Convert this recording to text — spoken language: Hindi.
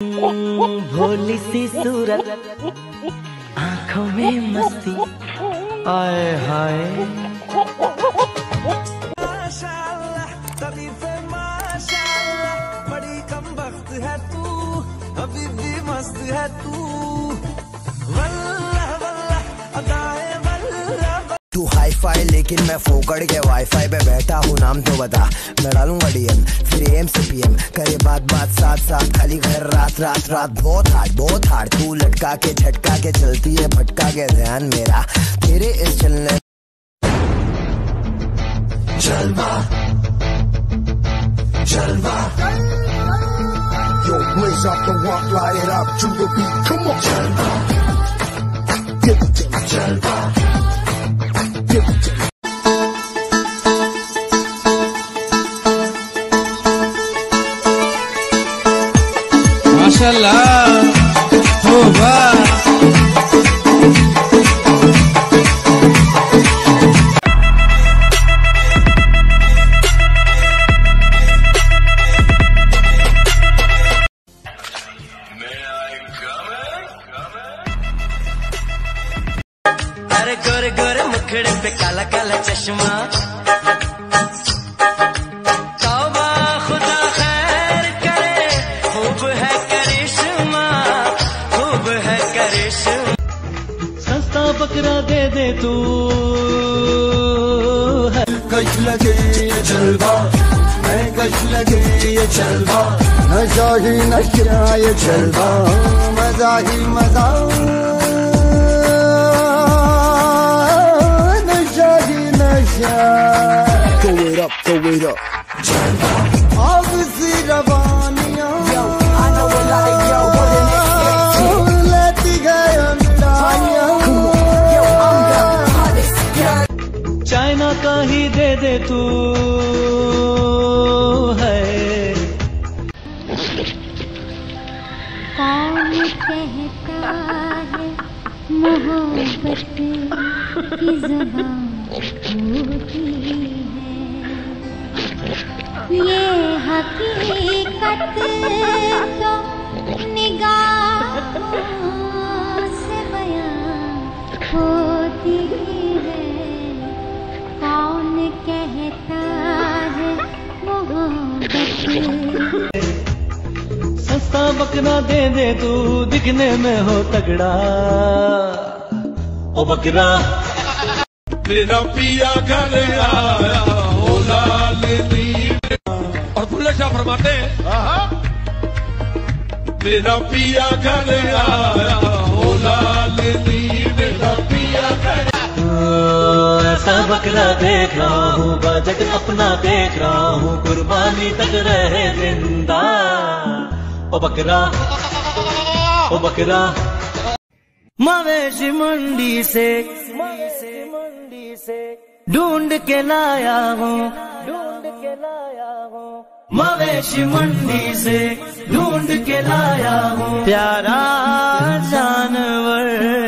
भोली सी सूरत आँखों में मस्ती। आए हाय। माशाल्लाह तरीफे माशाल्लाह बड़ी कम वक्त है तू अभी भी मस्त है तू। वल्लाह वल्लाह अदाए वल्लाह तू हाई फाई लेकिन मैं फोकड़ के वाईफाई पे बैठा हूँ नाम तो बता। मैं डालूँगा डीएम एम से पीएम करे बात बात साथ साथ खाली घर रात रात रात बहुत हार्ड बहुत हार्ड तू लटका के झटका के चलती है भटका के ध्यान मेरा तेरे इस चलने जलवा जलवा Yo, blaze up the walk, light it up to the beat. Come on, Jalva. गोरे गोरे मुखड़े पे काला काला चश्मा। बकरा दे दे तू। कश लगे ये जलवा मैं कश लगे ये जलवा नशा ही नशा ये जलवा मज़ा ही मज़ा नशा ही नशा Throw it up, throw it up. जलवा आग सी चाइना का ही दे दे तू, है। कौन कहता है मोहब्बत की जबान होती है? ये हकीकत सस्ता बकरा दे दे तू दिखने में हो तगड़ा। ओ बकरा। मेरा पिया घर आया हो लाल और बुल्ले शाह फरमाते हैं मेरा पिया घर आया। बकरा देख रहा हूँ, बजट अपना देख रहा हूँ, कुर्बानी तक रहे ज़िंदा। ओ बकरा ओ बकरा। मवेशी मंडी से मंडी से ढूंढ के लाया हूँ। ढूंढ के लाया हूँ। मवेशी मंडी से ढूंढ के लाया हूँ। प्यारा जानवर।